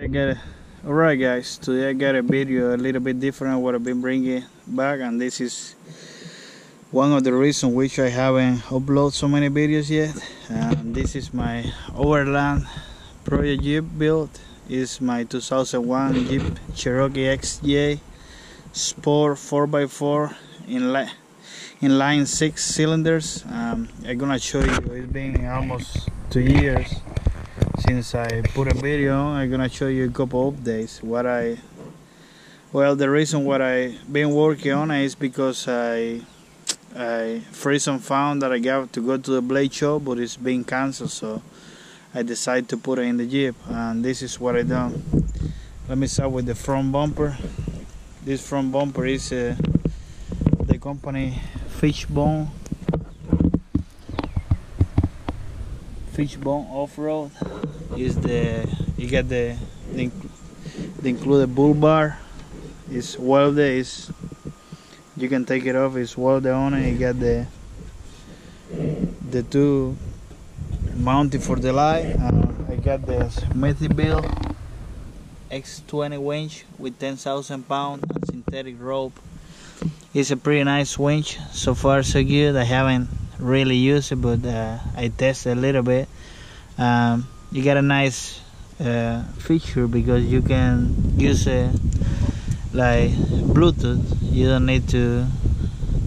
I got. Alright guys, today I got a video a little bit different what I've been bringing back and this is one of the reasons which I haven't uploaded so many videos yet and this is my Overland Project Jeep build is my 2001 Jeep Cherokee XJ Sport 4x4 in, li in line 6 cylinders um, I'm gonna show you it's been almost two years since I put a video I'm gonna show you a couple updates. What I well the reason what I been working on is because I I some found that I got to go to the blade show but it's been cancelled so I decided to put it in the Jeep and this is what I done. Let me start with the front bumper. This front bumper is uh, the company Fishbone Fishbone off-road is the you get the the, the included bull bar. Is welded is you can take it off it's welded on and you get the the two mounted for the light uh, I got the Smittybilt X20 winch with 10,000 pound synthetic rope. It's a pretty nice winch. So far so good. I haven't really used it but uh, I tested a little bit. Um, you get a nice uh, feature because you can use it like Bluetooth. You don't need to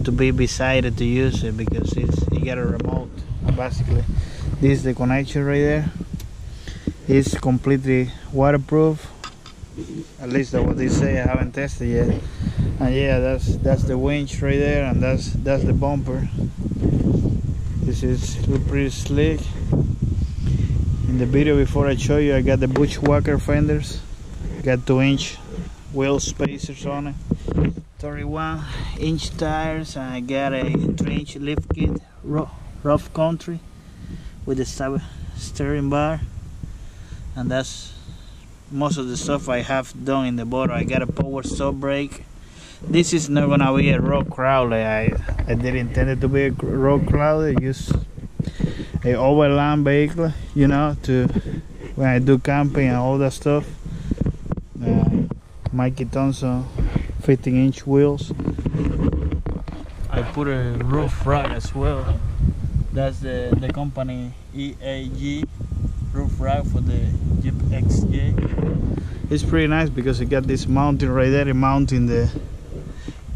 to be beside it to use it because it's you get a remote basically. This is the connection right there. It's completely waterproof. At least that's what they say. I haven't tested yet. And yeah that's that's the winch right there and that's that's the bumper this is pretty slick in the video before I show you I got the Bushwacker fenders. Got 2 inch wheel spacers on it. 31 inch tires. I got a 3 inch lift kit. Rough country with the steering bar. And that's most of the stuff I have done in the bottom I got a power stop brake this is not gonna be a road crawler I, I didn't intend it to be a road crawler just a overland vehicle you know to when I do camping and all that stuff. Uh, Mickey Thompson 15 inch wheels. I put a roof rack as well. That's the, the company EAG roof rack for the Jeep XJ it's pretty nice because it got this mounting right there mounting the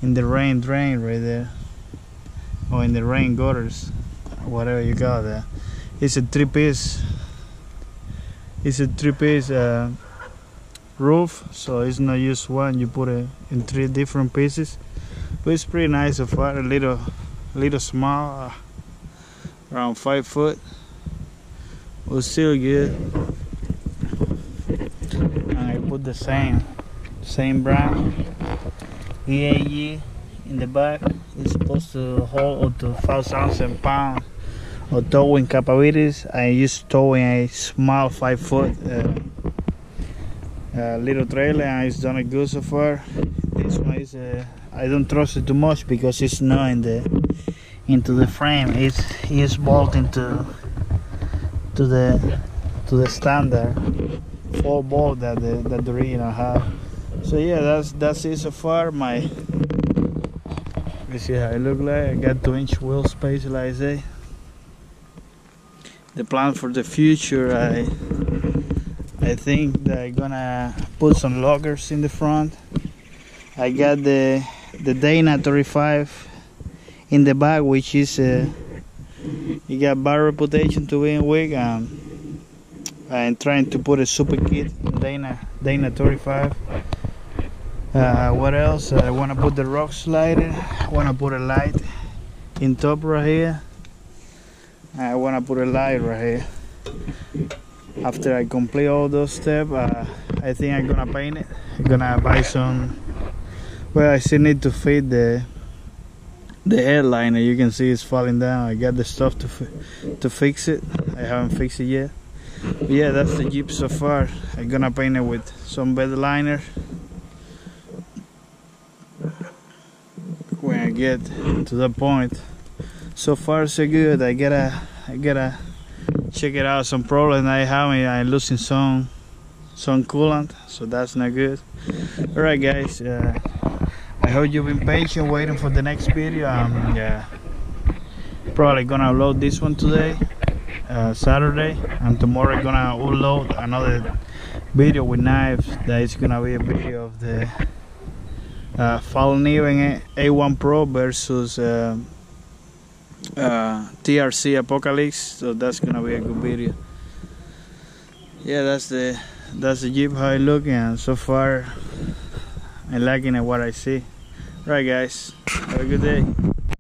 in the rain drain right there. Or in the rain gutters whatever you got there. It's a three piece it's a three piece uh, roof so it's not just one you put it in three different pieces. But it's pretty nice so far a little little small uh, around five foot. But still good. And I put the same same brand EAG in the back is supposed to hold up to 5,000 pounds of towing capabilities. I use towing a small 5 foot uh, uh, little trailer and it's done it good so far. This one is, uh, I don't trust it too much because it's not in the into the frame. It's it's bolted into to the to the standard four bolt that the that the original have so yeah that's that's it so far. My you see how it look like. I got two inch wheel space like I say. The plan for the future I I think that I'm gonna put some loggers in the front. I got the the Dana 35 in the back which is uh, you got bad reputation to being weak um, I'm trying to put a super kit Dana Dana 35 uh, what else? I want to put the rock slider. I want to put a light in top right here. I want to put a light right here. After I complete all those steps uh, I think I'm gonna paint it. I'm gonna buy some well I still need to fit the the headliner you can see it's falling down. I got the stuff to to fix it. I haven't fixed it yet. But yeah that's the Jeep so far. I'm gonna paint it with some bed liner when I get to that point. So far so good. I gotta I gotta check it out. Some problem I have I'm losing some some coolant so that's not good. All right guys uh, I hope you've been patient waiting for the next video. Um, yeah probably gonna upload this one today uh, Saturday and tomorrow I'm gonna upload another video with knives. That is gonna be a video of the uh, Fallkniven A1 Pro versus uh, uh, TRC Apocalypse so that's gonna be a good video. Yeah that's the that's the Jeep how it looking and so far I'm liking it what I see. Right guys. Have a good day